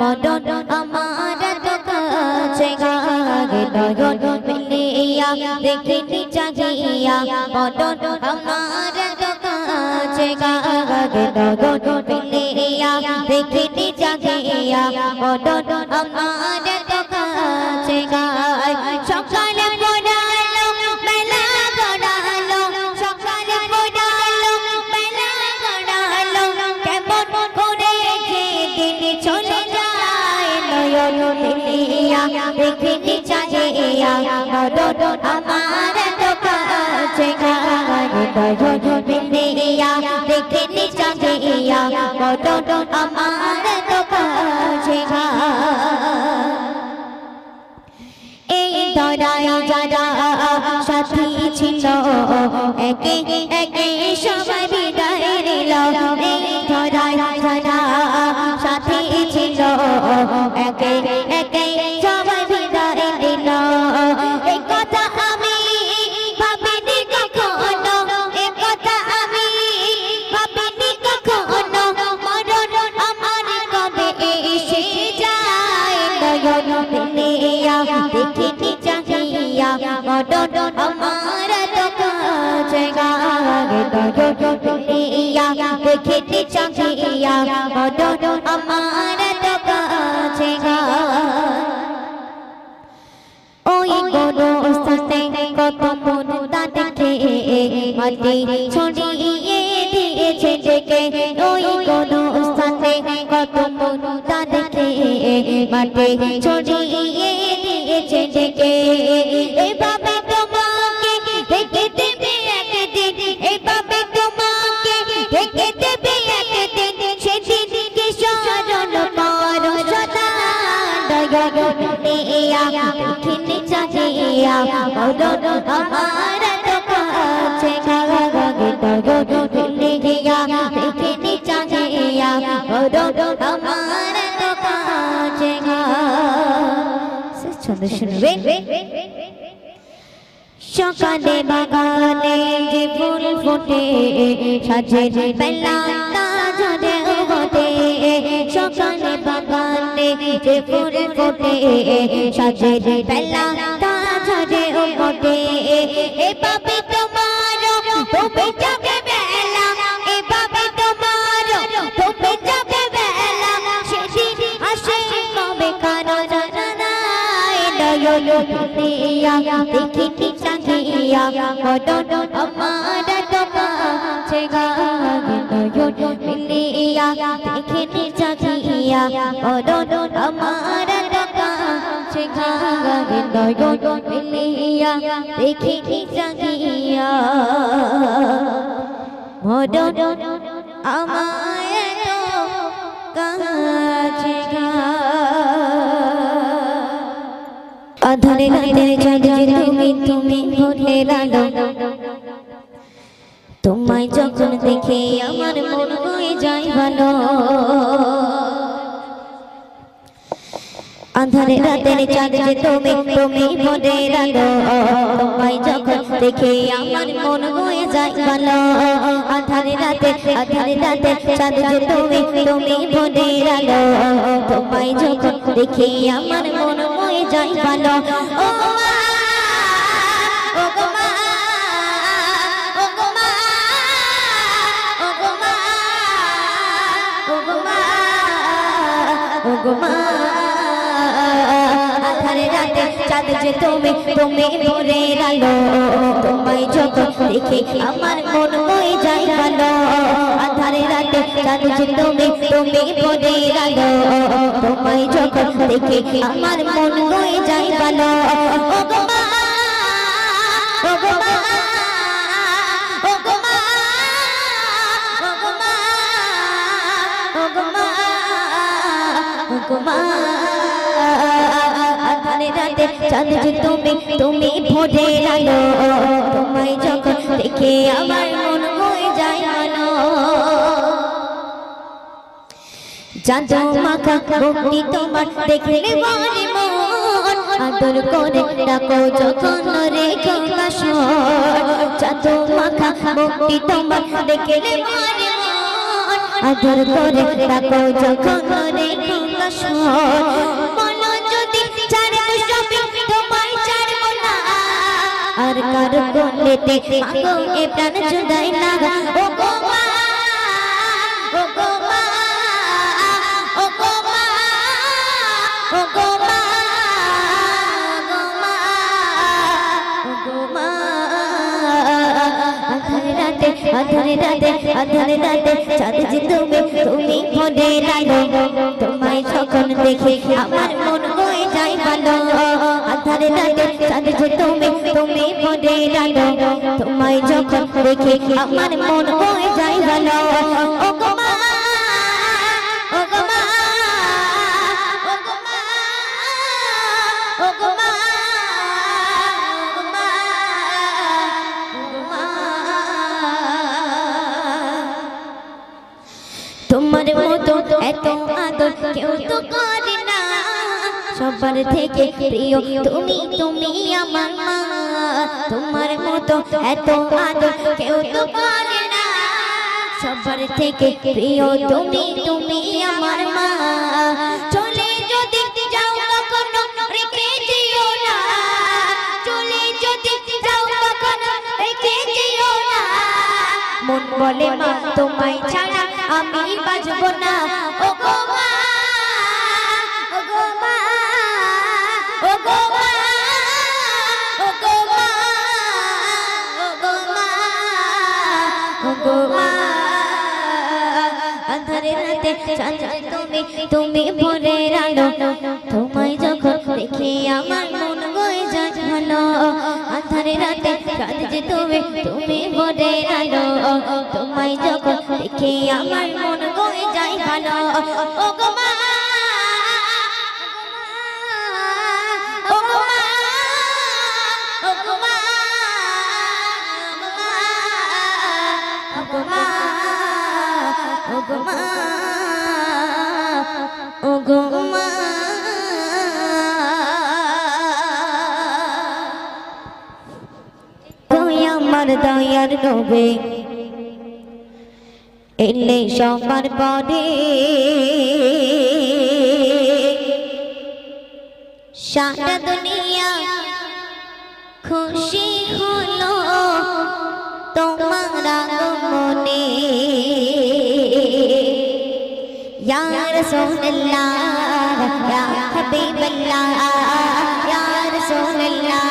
মদন আমার তো কাছে নয়ন মিলিয়া, দেখিনি চাহিয়া মদন আমার তো কাছে নয়ন মিলিয়া, দেখিনি চাহিয়া মদন আমার তো কাছে সকালে পড়ালো দেখিনি চাহিয়া মদন আমার তো কাছে নয়ন মিলিয়া দেখিনি চাহিয়া মদন আমার তো কাছে এই ধরায় যারা সাথী ছিল, একে একে সবাই বিদায় নিল। এই ধরায় যারা সাথী ছিল, একে সবাই বিদায় নিল এই কথা আমি ভাবিনি কখনো এই কথা আমি ভাবিনি কখনো। মরণ আমার কবে এসে যায়? নয়ন মিলিয়া দেখিনি চাহিয়া। মরণ আমার তো কাছে গাগে নয়ন মিলিয়া দেখিনি চাহিয়া। মরণ আমার তো কাছে গায় মাটি ছড়িয়ে দিয়েছে ডেকে ওই গরু সাথে কত মনটা দেখে মাটি ছড়িয়ে দিয়েছে ডেকে। এভাবে তোমাকে দেখে দেবে একদিন। এভাবে তোমাকে দেখে দেবে একদিন। সেদিন কি স্মরণ করো সদা। দয়া দেখিনি চাহিয়া, মদন আমার সকালে বাগানে যে ফুল ফোটে, সাজে বেলা ঝরে ওঠে সকালে বাগানে যে ফুল ফোটে, সাজে বেলা ঝরে ওঠে এ পাবে তোমার তুমি নয়ন মিলিয়া দেখিনি চাহিয়া মদন আমার তো কাছে গাগে নয়ন মিলিয়া দেখিনি চাহিয়া মদন আমার তো কাছে গাগে নয়ন মিলিয়া দেখিনি চাহিয়া মদন আমার তো কাছে রাতে তুমি তুমি ভরে লালো তোমায় যখন দেখে আমার মন হয়ে যায় ভালো। আধারে রাতের চাঁদ যে তুমি তুমি ভোলে লালো তোমায় যখন দেখে আমার মন হয়ে যায় ভালো। আধারে রাতে আধারে রাতে চাঁদ যে তুমি তুমি ভোলে লালো তোমায় যখন দেখে আমার মন হয়ে যায় ভালো। ও মা ও মা, ও গো মা ও গো মা ও গো মা ও গো মা আধারে রাতে চাঁদ যে তুমি তুমি ভোরের আলো তোমায় যখন দেখে আমার মন হয়ে যায় ভালো আধারে রাতে চাঁদ যে তুমি তুমি ভোরের আলো তোমায় যখন দেখে আমার মন হয়ে যায় ভালো ও গো মা ও গো মা ও গো মা ও গো মা ও গো মা ও গো মা আধারে রাতে চাঁদ তুমি তুমি ভোরে আলো তোমায় যখন দেখে আমার মন হয়ে যায় ভালো চাঁদ মাখা মুক্তি তোমার দেখলে মনে মন। আদর করে ডাকো যখন রে কাশর চাঁদ মাখা মুক্তি তোমার দেখলে মনে মন। আদর করে ডাকো যখন রে বাসর বলো আর কার কোলেতে মাগো, এ প্রাণ জুদাই না ও গো ও গো গো গো গো গো তোমায় যখন দেখি আমার মন হয়ে যায় ভালো আধারে রাতে চাঁদ যে তুমি তুমি মনে রাখো তোমায় যখন দেখি, আমার মন হয়ে যায় ভালো সবার থেকে প্রিয়, তুমি তুমি আমার মা। তোমার মতো এত আদর কেউ তো করে না। সবার থেকে প্রিয়, তুমি তুমি আমার মা। চলে যদি যাও কখনো রেখে যেও না। চলে যদি যাও কখনো রেখে যেও না। মন বলে মা, তোমায় ছাড়া আমি বাজবো না। ও গো মা গো তুমি তুমি ভোরের আলো তোমায় যখন দেখি আমার মন গয়ে যায় আধারে রাতে চাঁদ তুমি তুমি ভরে আলো তোমায় যখন দেখি আমার মন গয়ে যায় ও গো মা ও গো মা, ও গো মা। তুই আমার দয়ার নবে, এলে সবার পরে সারা দুনিয়া খুশি হলো তোমার আগমনে ইয়া রাসূলুল্লাহ ইয়া হাবিবাল্লাহ ইয়া রাসূলুল্লাহ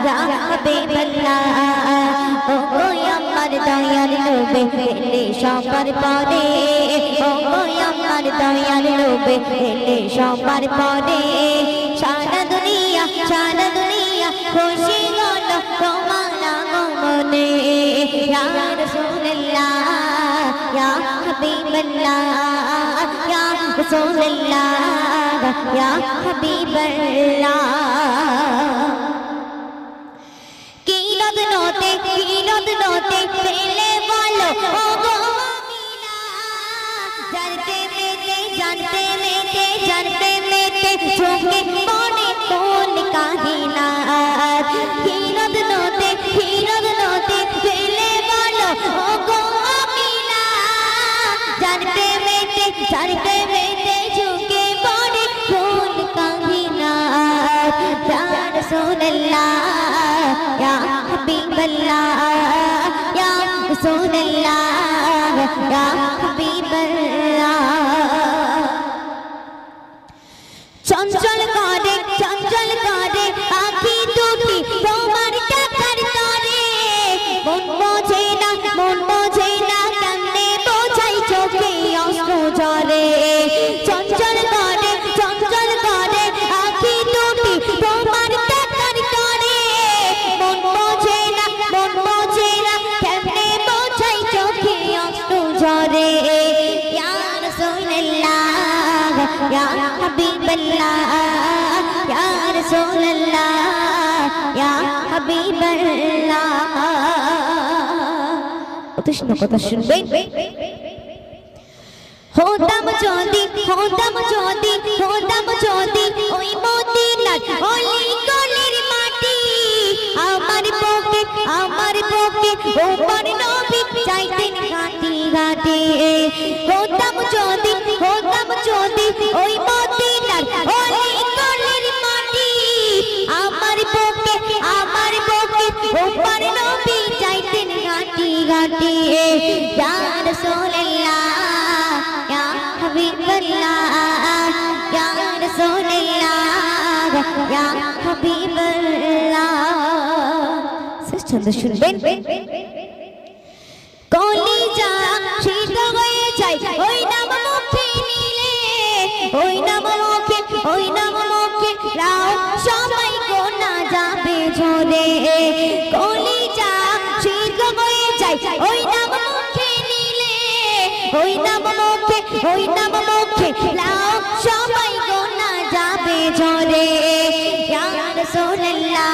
ইয়া হাবিবাল্লাহ ও গো আমার দয়ার নবে এলে সবার পরে ও গো আমার দয়ার নবে এলে সবার পরে সারা দুনিয়া সারা দুনিয়া খুশি হলো তোমার আগমনে ইয়া রাসূলুল্লাহ ইয়া হাবিবাল্লাহ ইয়া রাসূলুল্লাহ ইয়া হাবিবাল্লাহ কি নদ নতে কি নদ নতে পেলে বলো মেতে জানতে মেতে চোখে মনে কোন কাহিনা ইয়া রাসূলুল্লাহ ইয়া হাবিবাল্লাহ ইয়া রাসূলুল্লাহ ইয়া হাবিবাল্লাহ হাবিবাল্লাহ, ইয়া রাসূলুল্লাহ, ইয়া হাবিবাল্লাহ। অতৃষ্ণ কথা শুনবেন? হতাম যদি হতাম যদি হতাম যদি ওই মদিনার ওই আমার বুকে ওমর নবী চাইতেন ঘাটি ঘাটে। হতাম যদি হতাম যদি ওই মদিনার ওই কলের মাটি। আমার বুকে আমার বুকে ওপার নবী চাইতেন ঘাটি ঘাটি। ইয়া রাসূলুল্লাহ ছন্দ শুনবেন? কলিজা শীত সবাই গোনা যাবে ঝরে কলিজা শীত হয়ে যায়, ওই নাম সবাই গোনা যাবে ঝরে ইয়া রাসূলুল্লাহ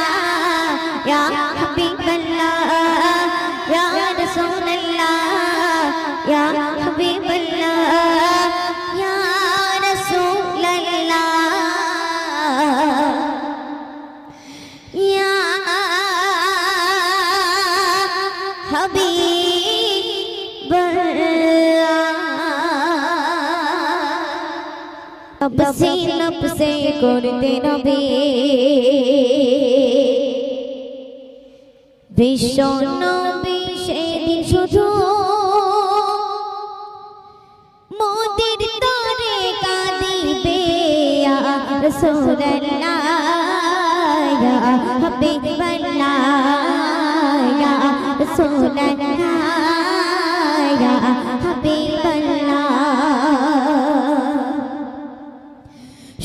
হাবিবাল্লাহ নবসে নবসে করতে রবে বিশ্ব নবী সেদিন শুধু মোদের তরে কাঁদিবে রাসূলুল্লাহ ইয়া হাবিবাল্লাহ ইয়া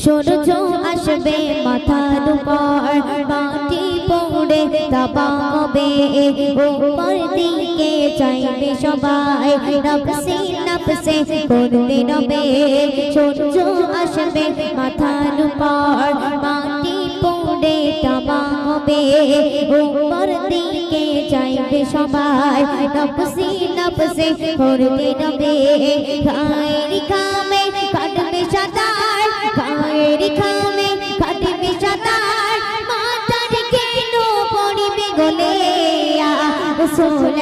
সূর্য আসবে মাথার উপর মাটি পড়ে দাবা হবে উপর দিকে চাইবে সবাই নফসে নফসে করতে রবে সূর্য আসবে মাথার উপর মাটি পড়ে দাবা হবে উপর দিকে চাইবে সবাই নফসে নফসে করতে রবে খায়ের খামে কাটবে সাদার রাসূলুল্লাহ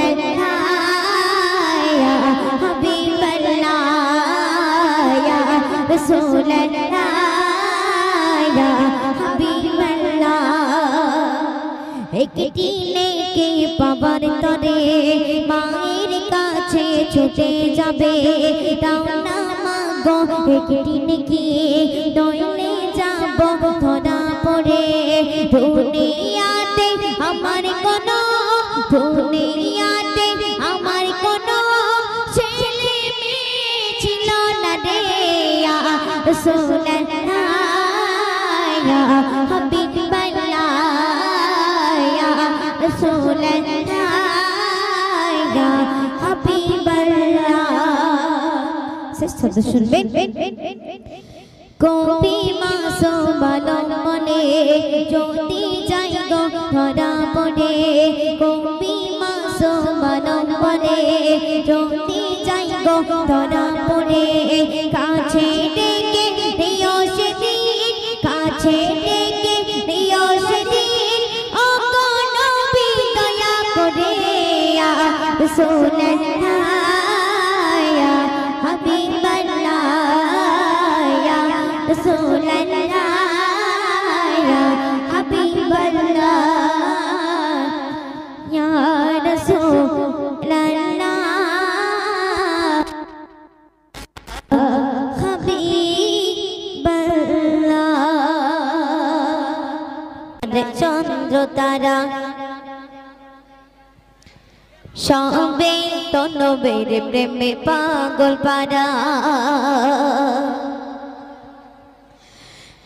ইয়া হাবিবাল্লাহ ইয়া রাসূলুল্লাহ ইয়া হাবিবাল্লাহ একটি নেকে পাবার তরে মায়ের কাছে ছুটে যাবে দাও না মাগো একটি নেকি নইলে যাব ধরা পড়ে কোনো দুনিয়াতে আমার কোনো ছেলে মেয়ে ছিল না রে। রাসূলুল্লাহ ইয়া হাবিবাল্লাহ ইয়া রাসূলুল্লাহ ইয়া হাবিবাল্লাহ। শেষ ছন্দ শুনবেন? सुल राया सुनरा সবে তনবের প্রেমে পাগল পারা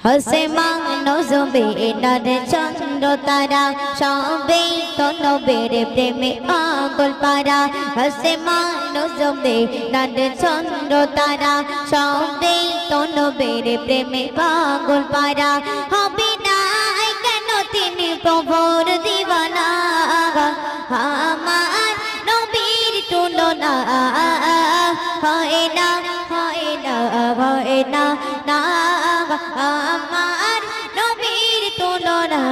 হসে মানো জবে নর চন্দ্র তারা। সবে তনবের প্রেমে পাগল পারা হসে মানো জবে নর চন্দ্র তারা। সবে তনবের প্রেমে পাগল পারা হবে না কেন তিনি প্রভুর দিবানা? তুলনা হয় না হয় না হয় না না আমার নবীর তুলনা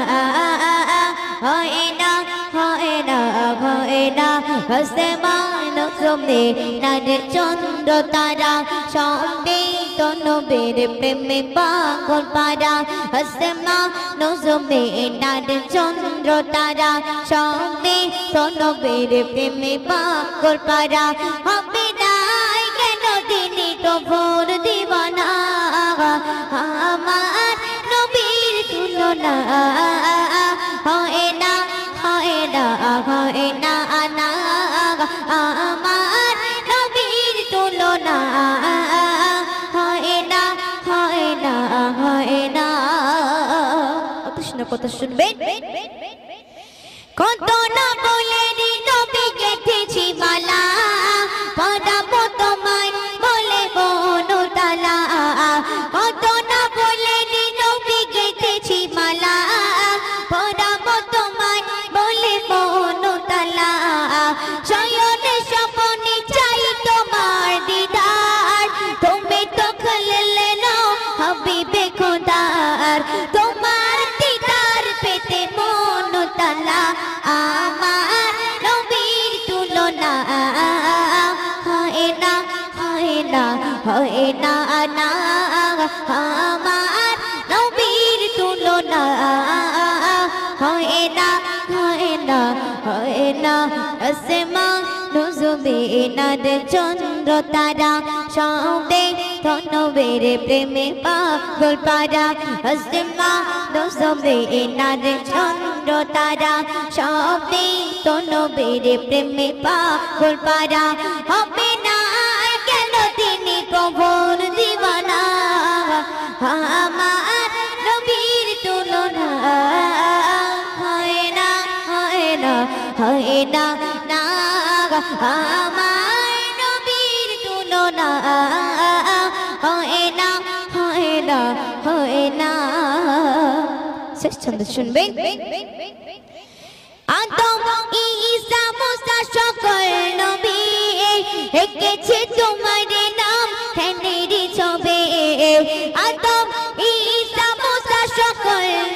না আসমান জমে নারে চন্দ্র তারা সবে তনবের প্রেমে পাগল পারা। আসমান জমে নারে চন্দ্র তারা সবে তনবের প্রেমে পাগল পারা। হবে নাই কেন দিনই তো ভোর দিবানা? আমার নবীর তুলনা হয় না হয় না হয় না কত শুনবেন? কত না বলে নবী গেথেছি মালা আমার নবীর তুলনা হয় না হয় না হয় না আসমা নুজুবে নাদ চন্দ্র তারা সবে ধনবের প্রেমে পাগল পারা আসমা নুজুবে নাদ চন্দ্র তারা সবে ধনবের প্রেমে পাগল পারা হবে না কেন তিনি প্রভুর দিবানা আমার নবীর তুলনা। হয় না হয় না হয় না না আমার নবীর তুলনা। হয় না হয় না হয় না। শেষ ছন্দ শুনবেন আদম, ঈসা, মুসা সকল নবী এঁকেছে তোমার নাম হেনেরি ছবে। আদম ঈসা মুসা সকল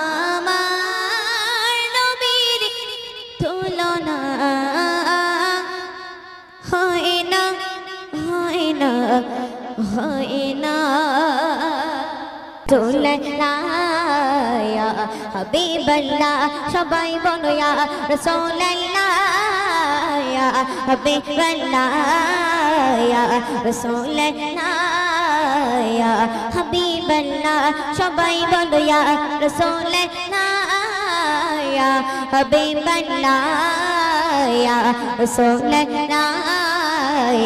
আমার নবীর তুলনা হয় না হয় না হয় না। তুলনা হাবিবাল্লাহ, সবাই বলো ইয়া রাসূলুল্লাহ ইয়া হাবিবাল্লাহ ইয়া রাসূলুল্লাহ ইয়া হাবিবাল্লাহ সবাই বলো ইয়া রাসূলুল্লাহ ইয়া হাবিবাল্লাহ ইয়া রাসূলুল্লাহ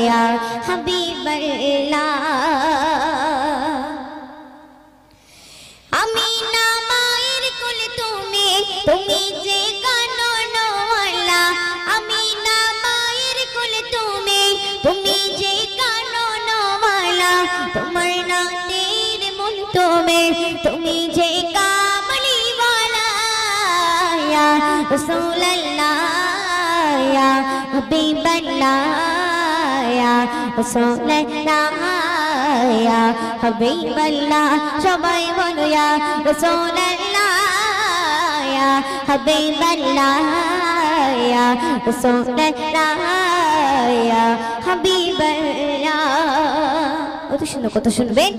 ইয়া হাবিবাল্লাহ আমি না মায়ের কোলে তুমি তুমি যে কাননওয়ালা আমি না মায়ের কোলে তুমি তুমি যে কাননওয়ালা তোমার নাতের মন তুমি তুমি যে কামলিওয়ালা ইয়া রাসূলুল্লাহ ইয়া হাবিবাল্লাহ ইয়া রাসূলুল্লাহ ইয়া হাবিবাল্লাহ সবাই বলো ইয়া রাসূলুল্লাহ ইয়া হাবিবাল্লাহ ইয়া রাসূলুল্লাহ ইয়া হাবিবাল্লাহ কত সুন্দর কত শুনবেন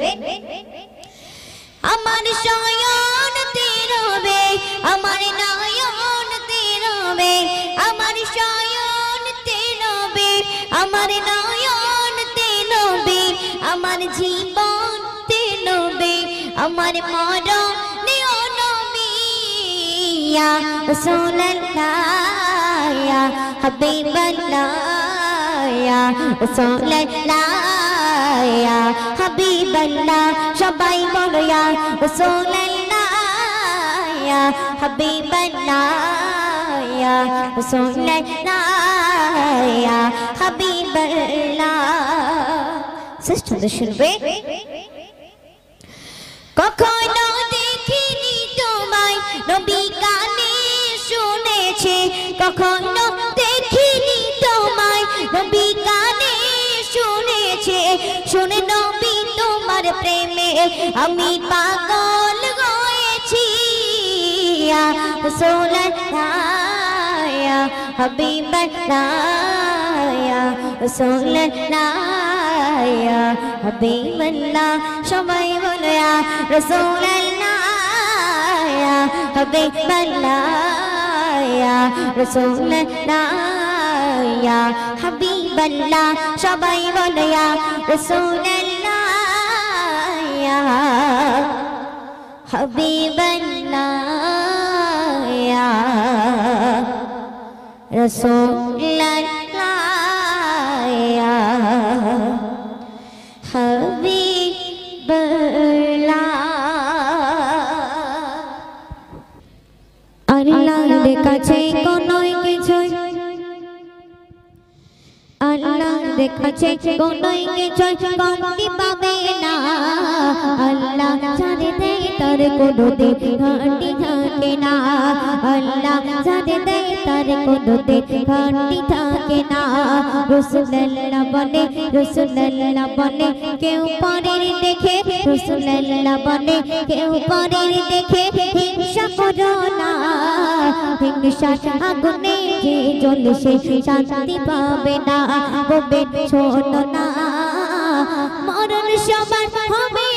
আমার শয়ন তেরবে আমার নয়ন তেরবে আমার শয়ন তেরবে আমার নয়ন তেরবে আমার জীবন তেরবে আমার মরণ ইয়া রাসূলুল্লাহ ইয়া হাবিবাল্লাহ ইয়া রাসূলুল্লাহ ইয়া হাবিবাল্লাহ সবাই বলো ইয়া রাসূলুল্লাহ ইয়া হাবিবাল্লাহ ইয়া রাসূলুল্লাহ ইয়া হাবিবাল্লাহ সিস্টারদের শুনবে কখনো দেখিনি তোমায় নবী কানে শুনেছে কখনো শুনে নবী তোমার প্রেমে আমি পাগল হয়েছি। ইয়া রাসূলুল্লাহ ইয়া হাবিবাল্লাহ ইয়া রাসূলুল্লাহ ইয়া হাবিবাল্লাহ। সবাই বলো, ইয়া রাসূলুল্লাহ ইয়া হাবিবাল্লাহ। ইয়া রাসূলুল্লাহ ইয়া হাবিবাল্লাহ সবাই বলো ইয়া রাসূলুল্লাহ ইয়া হাবিবাল্লাহ ইয়া রাসূলুল্লাহ কাছে কোনোই কিছুই কমতি পাবে না। আল্লাহ জানে দেয় তার কোনো দিন ঘাটি থাকে না। আল্লাহ জানে দেয় তার কোনো দিন ঘাটি থাকে না। রসুল্লাহ বলে রসুল্লাহ বলে, কেউ পরের দেখে, রসুল্লাহ বলে, কেউ পরের দেখে হিংসা করো না। আগুনে যে জ্বলে সে শান্তি পাবে না ববে শোনো না। মরণ সবার হবে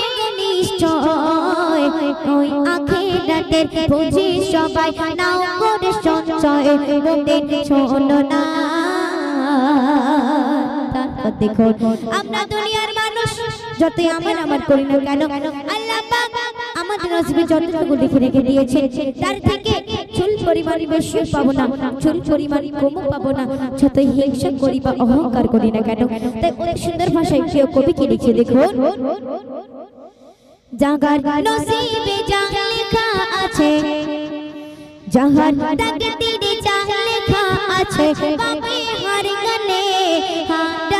আমরা আমার করি আমাদের নসিবে রেখে দিয়েছে তার থেকে পরিমাণ বেশি পাবো না চুল পরিমাণ কমও পাবো না, যতই হিংসা করি বা অহংকার করি না কেন, তাই অনেক সুন্দর ভাষায় কেউ কবি কি লিখে দেখুন? জাগার নসিবে যা লেখা আছে জাহার তাকদীরে যা লেখা আছে পাবে হার গলে হারাই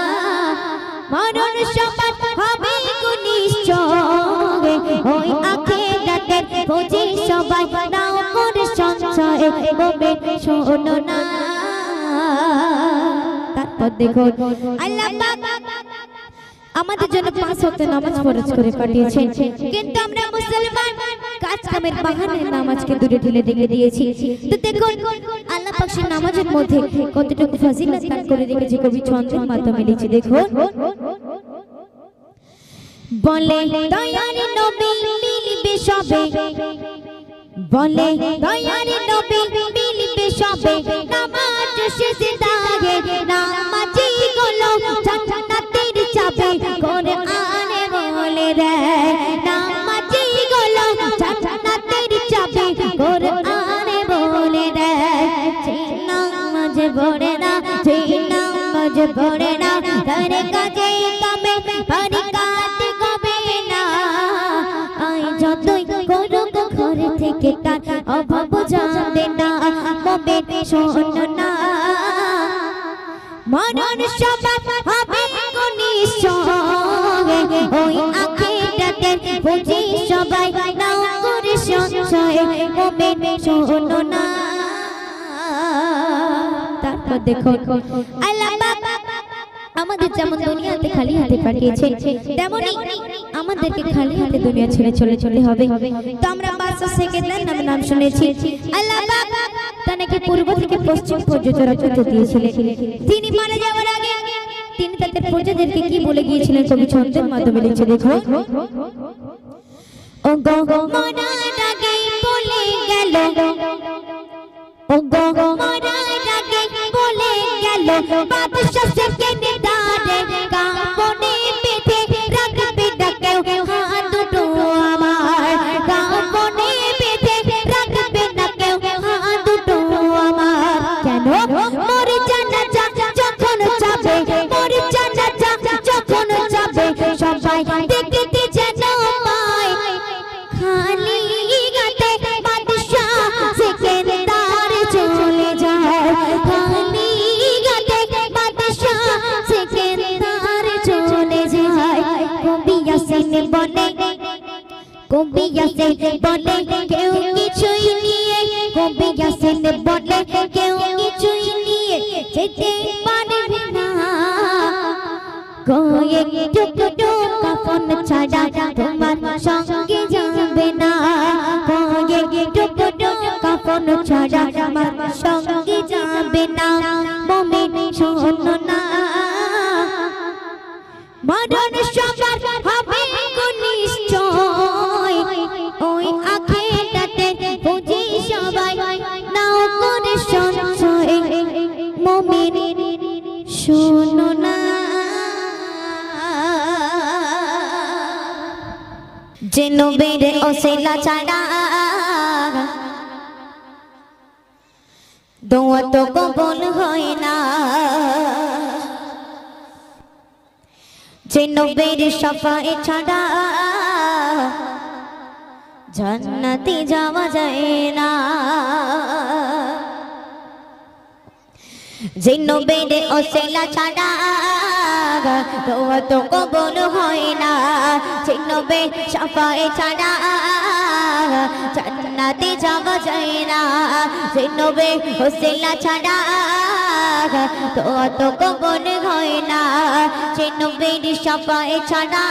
মরণ হবে নিশ্চয় ওই আখেরাতের বুঝি সবাই নাও করে সঞ্চয় তবে শোনো। না তারপর দেখো আল্লাহ আমাদের জন্য পাঁচ ওয়াক্ত নামাজ ফরজ করে পাঠিয়েছেন। কিন্তু আমরা মুসলমান কাজ কামের বাহানায় নামাজকে দূরে ঠেলে রেখে দিয়েছি। তো দেখুন, আল্লাহ পাক সেই নামাজের মধ্যে কতটুকু ফাজিলত দান করে রেখেছে কবি ছন্দের মাধ্যমে লিখে দেখুন। বলে, দয়ার নবী মিলবে সবে। বলে, দয়ার নবী মিলবে সবে। নামাজ শেষে দাগে নামাজি গুলো জান্নাতের চাবি। কোরআনে বলে রে নামাজ পড়ে না তার কাজে কমে পরিকাত কমে না। আই যতই করুক ঘর থেকে তার অভাব জানবে না মবে শোনো না। মরণ সবাব হবে নিশ্চয় ওই আখিরাতের বুঝি সবাই নাও করে সঞ্চয় মবে শোনো না। তারপর দেখো আমাদের যেমন দুনিয়াতে খালি হাতে পাঠিয়েছে তেমনি আমাদেরকে খালি হাতে দুনিয়া ছেড়ে চলে চলে হবে। তো আমরা বাদশা সেকেন্দার নামে নাম শুনেছি। আল্লাহ তাকে পূর্ব থেকে পশ্চিম পর্যন্ত রাখতে দিয়েছিলেন তিনি মারা যাওয়ার আগে তিনি তাদের প্রজাদেরকে কি বলে গিয়েছিলেন? কবি ছন্দের মাধ্যমে লিখছে দেখো ও গো মরার আগেই বলে গেল। ও গো মরার আগেই বলে গেল। বাদশা সেকেন্ডে শোনো না। যে নবীর ওসিলা ছাড়া দোয়া তো কবল হয় না। যে নবীর সফাই ছাড়া জান্নাতে যাওয়া যায় না। যে নবীর ওসিলা ছাড়া দোয়া তো কবল হয় না। যে নবীর সফাই ছাড়া জান্নাতে যাওয়া যায় না। নবীর ওসিলা ছাড়া দোয়া তো কবল হয় না। যে নবীর সফাই ছাড়া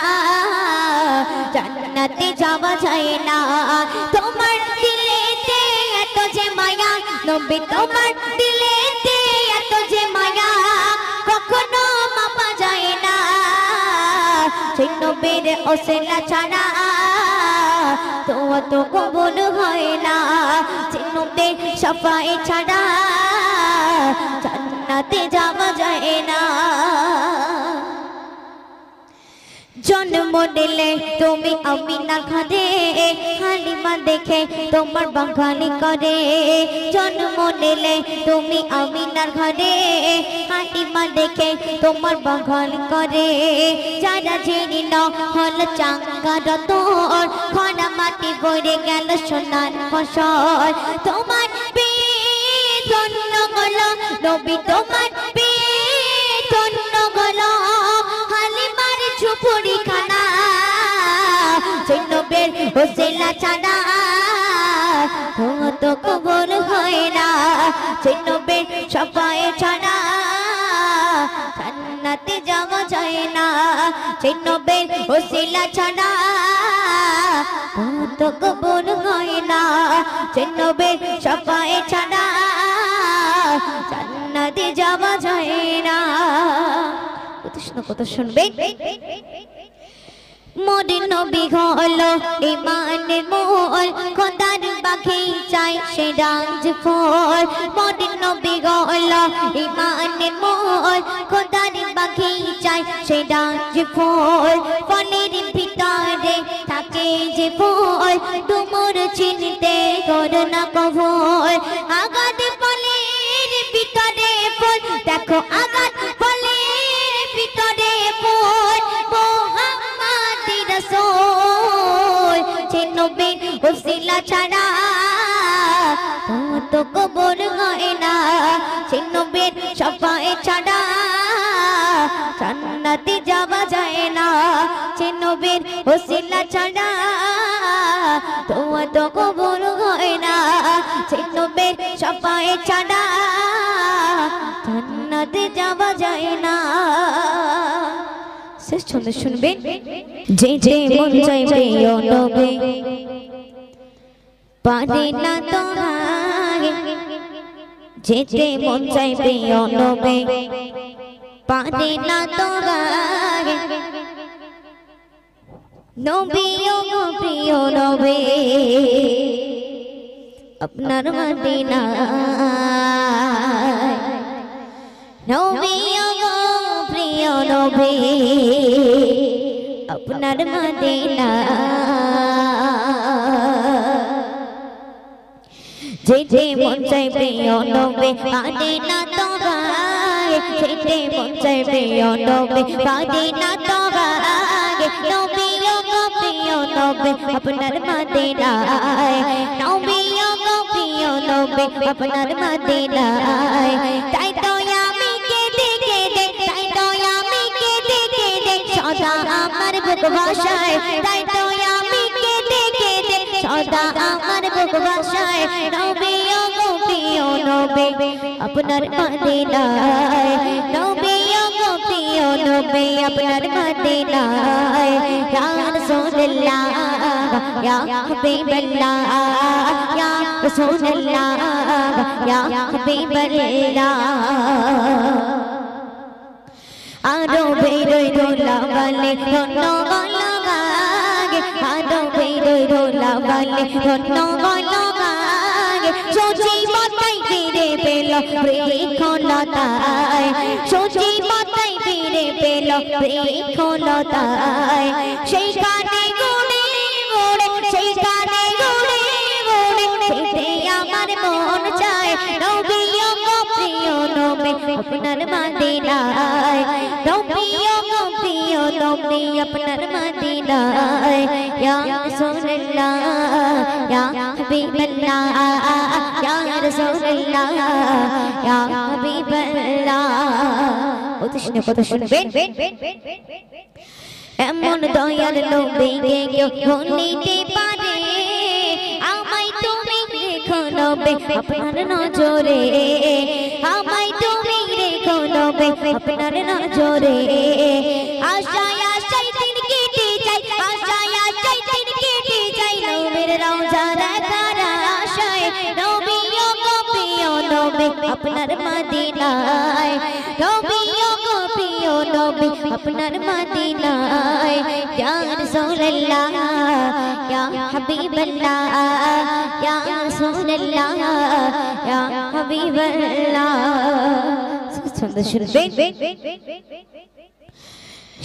জান্নাতে যাওয়া যায় না। তোমার দিলেতে এত যে মায়া, নবী তোমার দিলেতে নবীর ওসিলা ছাড়া তো তো কবুল হয় না। চিনুতে সফাই ছাড়া জান্নাতে যাওয়া যায় না। জন্ম দিলে তুমি আমি না খাদে হালিমা দেখে তোমার বাঙালি করে। জন্ম দিলে তুমি আমি না ঘরে, হালিমা দেখে তোমার বাঙালি করে। যারা জেনে ন হল চাঙ্গার তোর, খরা মাটি বইরে গেল সোনার ফসল। তোমার ধন্য গল নবী, তোমার হোসেলা ছাড়া তো কবর হয় না। চিন্নবের সবাই ছাড়া জান্নাতে যাওয়া যায় না। চিন্নবের হোসেলা ছাড়া তো কবর হয় না। চিন্নবের সবাই ছাড়া জান্নাতে যাওয়া যায় না। কত শুনবে। মোরে নবী হলো ইমানের মোল খোদার বাকি চাই সে রাজ ফল মোরে নবী হলো ইমানের মোল খোদার বাকি চাই সে রাজ ফল ফলের ভিতরে থাকে যে ফল, তুমর চিনতে করো না কভল আগাদ ফলের ভিতরে ফল, দেখো আগাদ কবর হয় না। চিনবে সবাই ছাড়া জান্নাতে যাওয়া যায় না। চিনবে ওসিলা ছাড়া তোমার তো কবর হয় না। চিনবে সবাই ছাড়া জান্নাতে যাওয়া যায় না। শেষ ছন্দ শুনবেন? যে যে মন চাই প্রিয় নবে। পারে না তো হারে যে যে মন চাই প্রিয় নবে পারে না তো গায়ে নবী ও গো প্রিয় নবী আপনার মদিনা নবী ও গো প্রিয় নবী আপনার মদিনা যেতে মন চাই প্রিয় নবে, কাঁদে না তো গায়ে যেতে মন চাই প্রিয় নবে, কাঁদে না তো গায়ে নবী ও গো প্রিয় নবে, আপনার মদিনায় নবী ও গো প্রিয় নবে, আপনার মদিনায় তাই তো আমি কেঁদে কেঁদে, তাই তো আমি কেঁদে কেঁদে, সদা আমার বুক ভাষায় তাই সদা আমার বুক ভাষায় নবী ও গো প্রিয় নবী আপনার মদিনায় নবী ও গো প্রিয় নবী আপনার মদিনায় ইয়া রাসূলুল্লাহ ইয়া হাবিবাল্লাহ ইয়া রাসূলুল্লাহ ইয়া হাবিবাল্লাহ আরও বেরোই দোলা বলে ধন্য বলো গাগে আরও বেরোই দোলা বলে ধন্য বলো গাগে সচি ফিরে পেল বৃক্ষলতায় সচি মাতাই ফিরে পেল বৃক্ষলতায় সেইখানে গুড়ে গুড়ে সেইখানে গুড়ে গুড়ে আমার মন চায় নবী আপনার মদিনায় নবী ও গো প্রিয় নবী আপনার মদিনায় ইয়া রাসূলুল্লাহ ইয়া হাবিবাল্লাহ ইয়া রাসূলুল্লাহ ইয়া হাবিবাল্লাহ কত শুনে কত শুনবেন এমন দয়াল নবীকে কেউ ভুলিতে পারে আমায় তুমি রেখো নবে আপনার নজরে আমায় তুমি রেখো নবে আপনার নজরে আশায় আশায় দিন কেটে যায় আশায় আশায় দিন কেটে যায় নবীর রওজা দেখার আশায় নবী ও গো প্রিয় নবী আপনার মদিনায় নবী ও গো প্রিয় নবী আপনার মদিনায় ইয়া রাসূলুল্লাহ ইয়া হাবিবাল্লাহ ইয়া রাসূলুল্লাহ ইয়া হাবিবাল্লাহ ছন্দ শুনবেন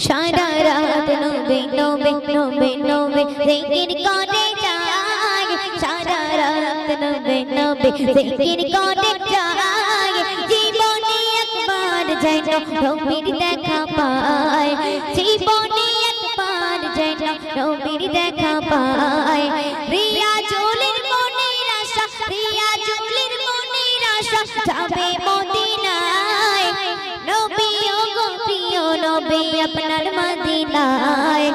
সারা রাত নবে নবে নবে নবে জিকির করে যায় সারা রাত নবে নবে জিকির করে যায় জীবনে একবার যেন নবীর দেখা পায় জীবনে একবার যেন নবীর দেখা পায় রিয়া জোলের মনের আশা, রিয়া জোলের মনের আশা, যাবে মদিনায়। নবী ও গো প্রিয় নবী আপনার মদিনায়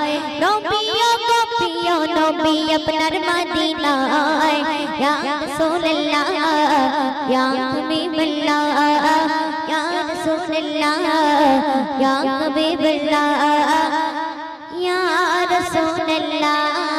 নবী ও গো প্রিয় নবী আপনার মদিনায় ইয়া রাসূলুল্লাহ ইয়া হাবিবাল্লাহ ইয়া রাসূলুল্লাহ ইয়া হাবিবাল্লাহ ইয়া রাসূলুল্লাহ